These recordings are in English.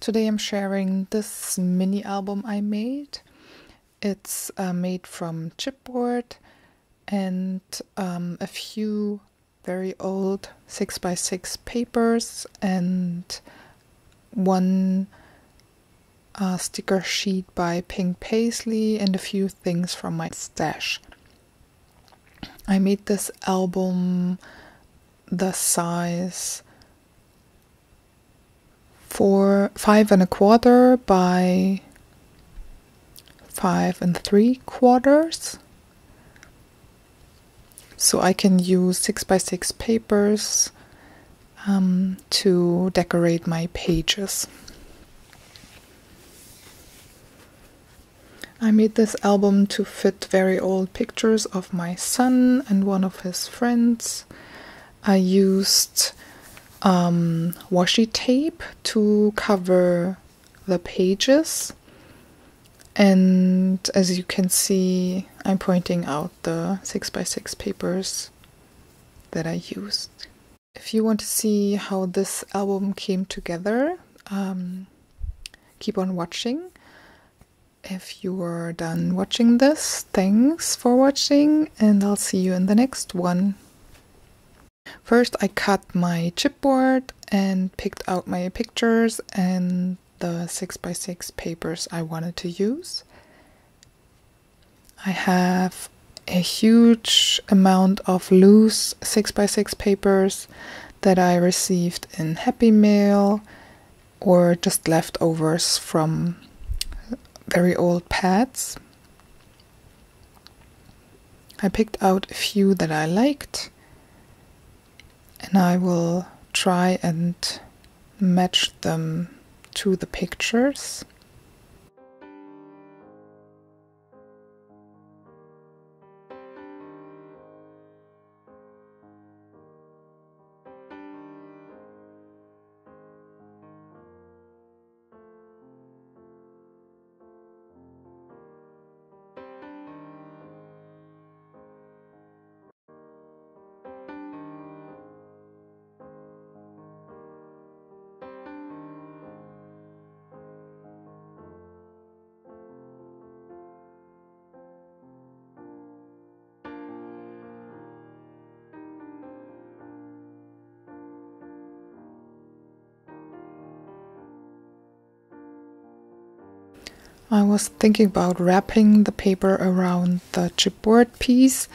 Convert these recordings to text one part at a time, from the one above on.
Today I'm sharing this mini album I made. It's uh, made from chipboard and um, a few very old 6x6 papers and one uh, sticker sheet by Pink Paislee and a few things from my stash. I made this album the size four five and a quarter by five and three quarters so I can use six by six papers um, to decorate my pages. I made this album to fit very old pictures of my son and one of his friends. I used um, washi tape to cover the pages and as you can see, I'm pointing out the 6x6 papers that I used. If you want to see how this album came together, um, keep on watching. If you are done watching this, thanks for watching, and I'll see you in the next one. First, I cut my chipboard and picked out my pictures and the 6x6 papers I wanted to use. I have a huge amount of loose 6x6 papers that I received in Happy Mail or just leftovers from very old pads. I picked out a few that I liked and I will try and match them to the pictures. I was thinking about wrapping the paper around the chipboard piece,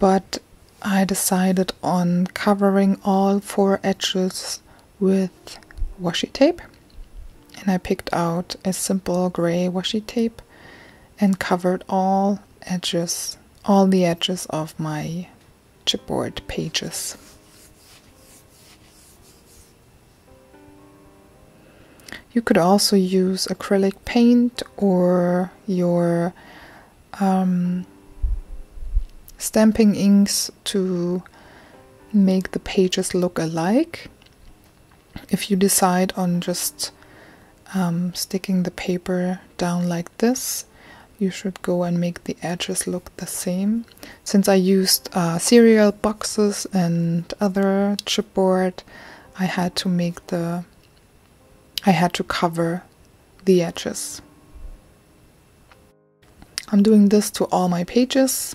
but I decided on covering all four edges with washi tape. And I picked out a simple gray washi tape and covered all edges, all the edges of my chipboard pages. You could also use acrylic paint or your um, stamping inks to make the pages look alike. If you decide on just um, sticking the paper down like this, you should go and make the edges look the same. Since I used uh, cereal boxes and other chipboard, I had to make the I had to cover the edges. I'm doing this to all my pages.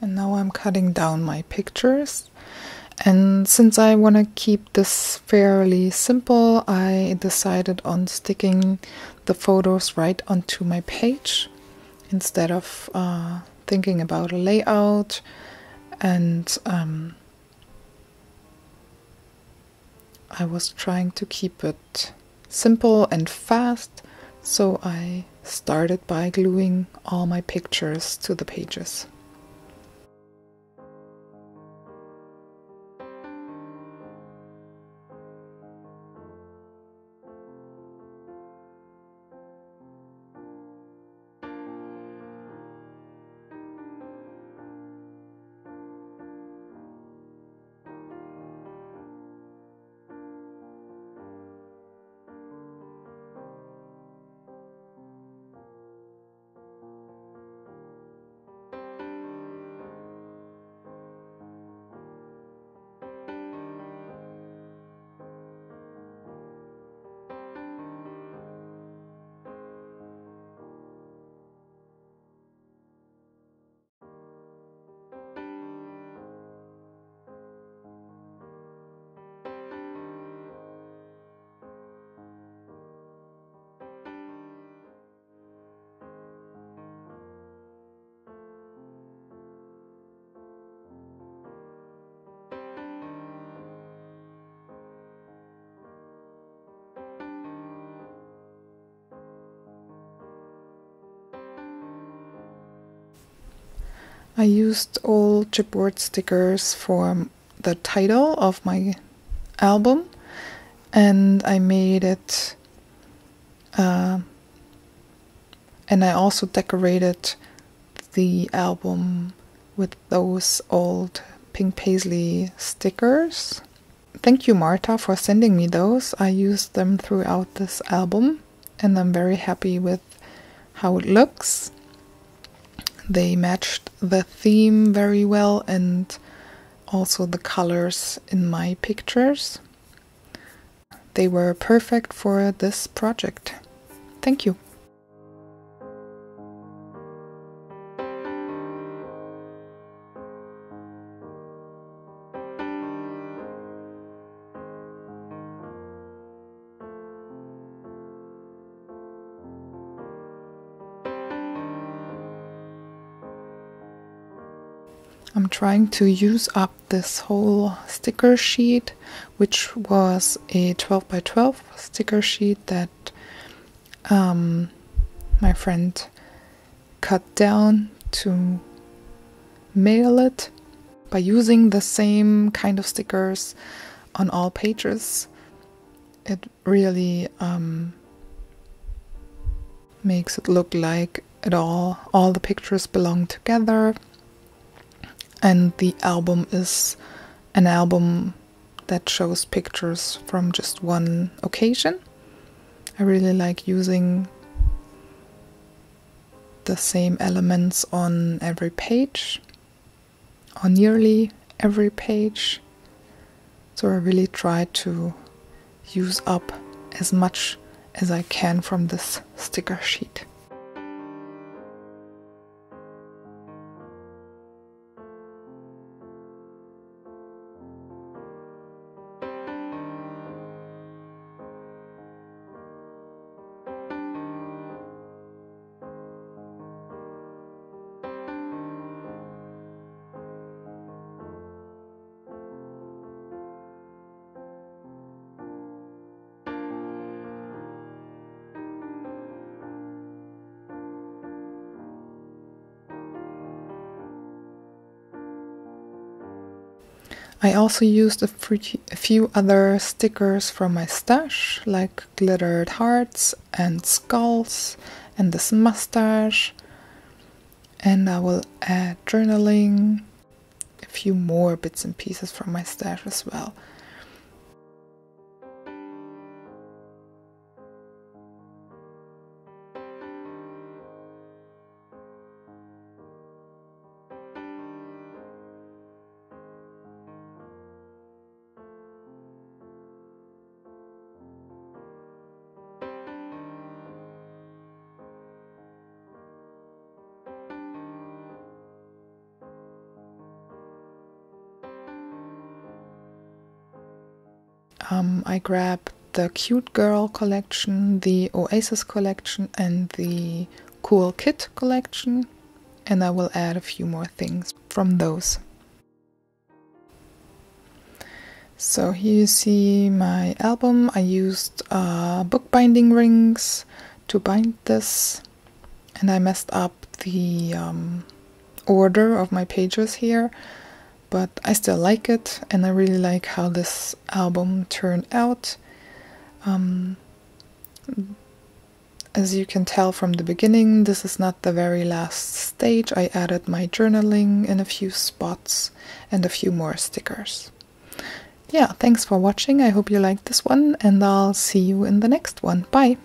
And now I'm cutting down my pictures. And since I want to keep this fairly simple, I decided on sticking the photos right onto my page instead of uh, thinking about a layout. And um, I was trying to keep it simple and fast, so I started by gluing all my pictures to the pages. I used old chipboard stickers for the title of my album and I made it uh, and I also decorated the album with those old Pink Paislee stickers. Thank you, Marta, for sending me those. I used them throughout this album, and I'm very happy with how it looks. They matched the theme very well and also the colors in my pictures. They were perfect for this project. Thank you. I'm trying to use up this whole sticker sheet, which was a 12 by 12 sticker sheet that um, my friend cut down to mail it by using the same kind of stickers on all pages. It really um, makes it look like it all all the pictures belong together and the album is an album that shows pictures from just one occasion. I really like using the same elements on every page, on nearly every page. So I really try to use up as much as I can from this sticker sheet. I also used a, few other stickers from my stash, like glittered hearts and skulls and this mustache. And I will add journaling, a few more bits and pieces from my stash as well. Um, I grabbed the Cute Girl collection, the Oasis collection, and the Cool Kit collection, and I will add a few more things from those. So here you see my album. I used uh, bookbinding rings to bind this, and I messed up the um, order of my pages here but I still like it and I really like how this album turned out. Um, as you can tell from the beginning, this is not the very last stage. I added my journaling in a few spots and a few more stickers. Yeah, thanks for watching. I hope you liked this one and I'll see you in the next one. Bye!